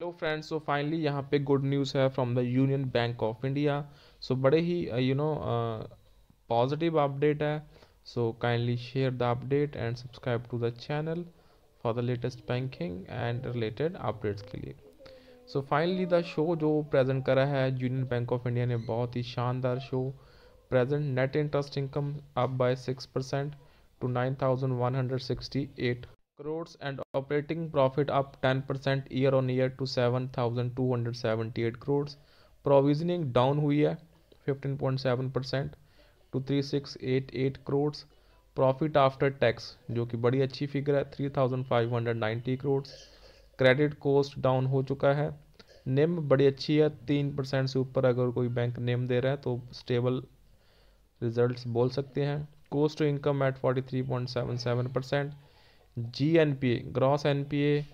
Hello friends so finally यहाँ पे good news है from the Union Bank of India so बड़े ही यू नो पॉजिटिव अपडेट है. So kindly share the update and subscribe to the channel for the latest banking and related updates के लिए. So finally the show जो present करा है union Bank of India ने बहुत ही शानदार show present net interest income up by six percent to nine thousand one hundred sixty eight crores and operating profit up 10% year on year to 7278 crores. Provisioning down हुई है 15.7% to 3688 crores. Profit after tax जो कि बड़ी अच्छी figure है 3590 crores. Credit coast down हो चुका है। निम बड़ी अच्छी है, तीन परसेंट से ऊपर अगर कोई बैंक निम दे रहा है तो स्टेबल रिजल्ट्स बोल सकते हैं। Cost to income at 43.77 percent G N P A, gross N P A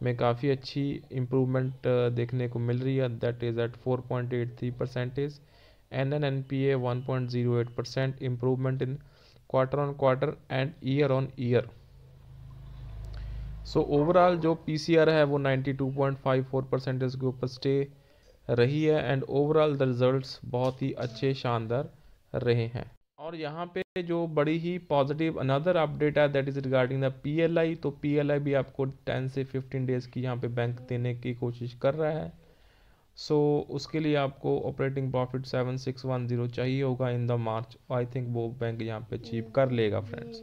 में काफ़ी अच्छी इम्प्रूवमेंट देखने को मिल रही है। That is at four point eight three percentage N N N P A one point zero eight percent improvement in quarter on quarter and year on year so overall जो P C R है वो ninety two point five four percentage के ऊपर stay रही है and overall the results बहुत ही अच्छे शानदार रहे हैं। और यहाँ पे जो बड़ी ही पॉजिटिव अनदर अपडेट है that is regarding the PLI तो पीएलआई भी आपको 10 से 15 डेज़ की यहाँ पे बैंक देने की कोशिश कर रहा है। सो so, उसके लिए आपको ऑपरेटिंग प्रॉफिट 7610 चाहिए होगा in the March I think वो बैंक यहाँ पे अचीव कर लेगा friends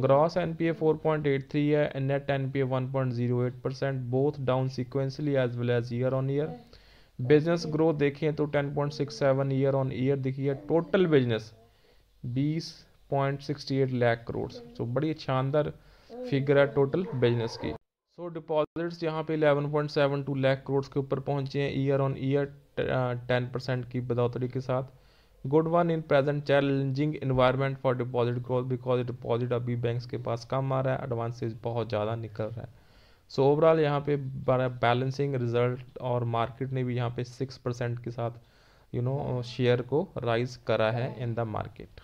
gross N P A four point eight three है and net N P A one point zero eight percent both down sequentially as well as year on year business growth देखें तो ten point six seven year on year देखिए total business बीस point sixty eight lakh crore so. बड़ी शानदार figure है total business की। सो deposits यहाँ पे eleven point seven two lakh crore के ऊपर पहुँचे हैं year on year ten percent की बढ़ोतरी के साथ। Good one in present challenging environment for deposit growth because deposit अभी बैंक्स के पास कम आ रहा है एडवांसेज बहुत ज़्यादा निकल रहा है। सो so, ओवरऑल यहाँ पे बैलेंसिंग रिज़ल्ट और मार्केट ने भी यहाँ पे सिक्स परसेंट के साथ यू नो शेयर को राइज करा है इन द मार्केट